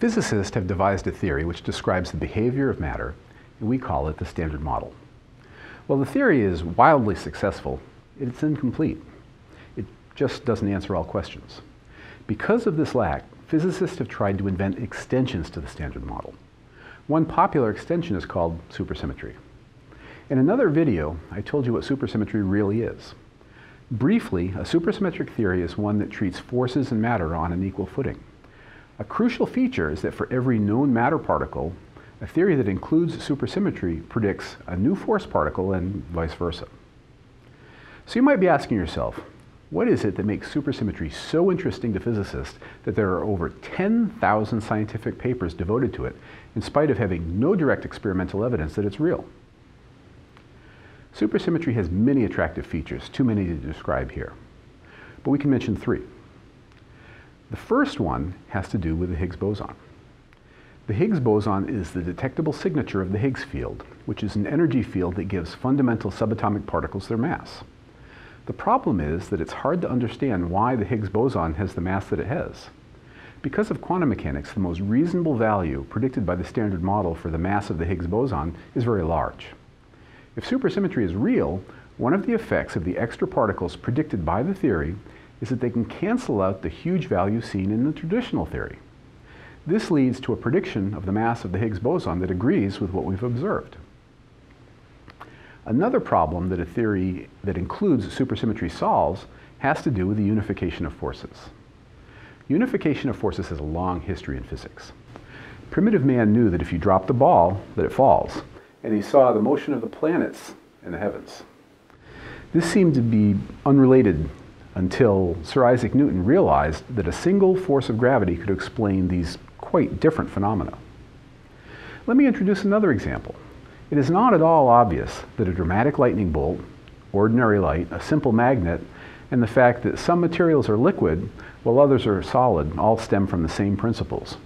Physicists have devised a theory which describes the behavior of matter, and we call it the Standard Model. While the theory is wildly successful, it's incomplete. It just doesn't answer all questions. Because of this lack, physicists have tried to invent extensions to the Standard Model. One popular extension is called supersymmetry. In another video, I told you what supersymmetry really is. Briefly, a supersymmetric theory is one that treats forces and matter on an equal footing. A crucial feature is that for every known matter particle, a theory that includes supersymmetry predicts a new force particle and vice versa. So you might be asking yourself, what is it that makes supersymmetry so interesting to physicists that there are over 10,000 scientific papers devoted to it, in spite of having no direct experimental evidence that it's real? Supersymmetry has many attractive features, too many to describe here. But we can mention three. The first one has to do with the Higgs boson. The Higgs boson is the detectable signature of the Higgs field, which is an energy field that gives fundamental subatomic particles their mass. The problem is that it's hard to understand why the Higgs boson has the mass that it has. Because of quantum mechanics, the most reasonable value predicted by the standard model for the mass of the Higgs boson is very large. If supersymmetry is real, one of the effects of the extra particles predicted by the theory is that they can cancel out the huge value seen in the traditional theory. This leads to a prediction of the mass of the Higgs boson that agrees with what we've observed. Another problem that a theory that includes supersymmetry solves has to do with the unification of forces. Unification of forces has a long history in physics. Primitive man knew that if you drop the ball, that it falls, and he saw the motion of the planets in the heavens. This seemed to be unrelated until Sir Isaac Newton realized that a single force of gravity could explain these quite different phenomena. Let me introduce another example. It is not at all obvious that a dramatic lightning bolt, ordinary light, a simple magnet, and the fact that some materials are liquid while others are solid all stem from the same principles.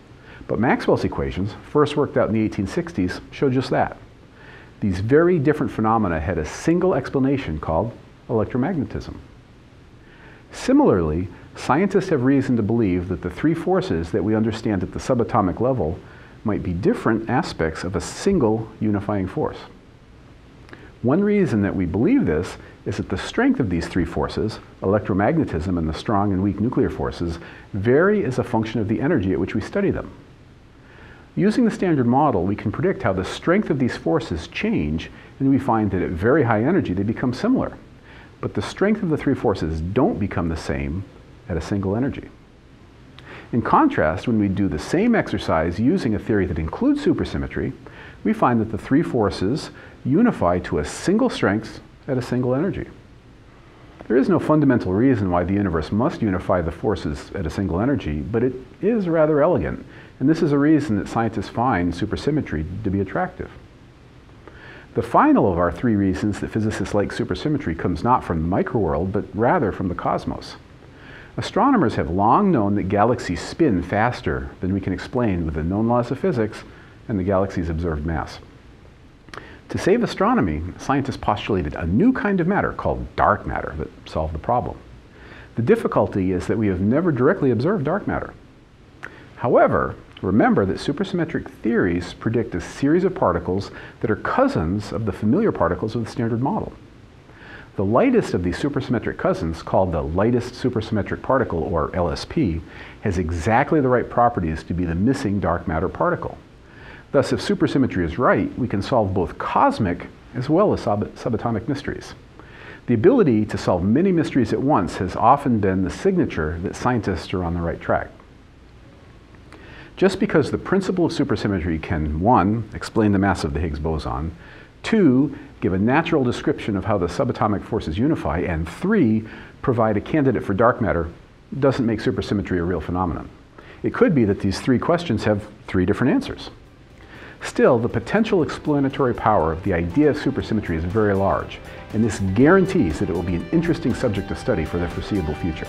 But Maxwell's equations, first worked out in the 1860s, show just that. These very different phenomena had a single explanation called electromagnetism. Similarly, scientists have reason to believe that the three forces that we understand at the subatomic level might be different aspects of a single unifying force. One reason that we believe this is that the strength of these three forces, electromagnetism and the strong and weak nuclear forces, vary as a function of the energy at which we study them. Using the standard model, we can predict how the strength of these forces change, and we find that at very high energy they become similar but the strength of the three forces don't become the same at a single energy. In contrast, when we do the same exercise using a theory that includes supersymmetry, we find that the three forces unify to a single strength at a single energy. There is no fundamental reason why the universe must unify the forces at a single energy, but it is rather elegant, and this is a reason that scientists find supersymmetry to be attractive. The final of our three reasons that physicists like supersymmetry comes not from the microworld, but rather from the cosmos. Astronomers have long known that galaxies spin faster than we can explain with the known laws of physics and the galaxy's observed mass. To save astronomy, scientists postulated a new kind of matter called dark matter that solved the problem. The difficulty is that we have never directly observed dark matter. However, Remember that supersymmetric theories predict a series of particles that are cousins of the familiar particles of the standard model. The lightest of these supersymmetric cousins, called the lightest supersymmetric particle, or LSP, has exactly the right properties to be the missing dark matter particle. Thus, if supersymmetry is right, we can solve both cosmic as well as sub subatomic mysteries. The ability to solve many mysteries at once has often been the signature that scientists are on the right track. Just because the principle of supersymmetry can, one, explain the mass of the Higgs boson, two, give a natural description of how the subatomic forces unify, and three, provide a candidate for dark matter, doesn't make supersymmetry a real phenomenon. It could be that these three questions have three different answers. Still, the potential explanatory power of the idea of supersymmetry is very large, and this guarantees that it will be an interesting subject of study for the foreseeable future.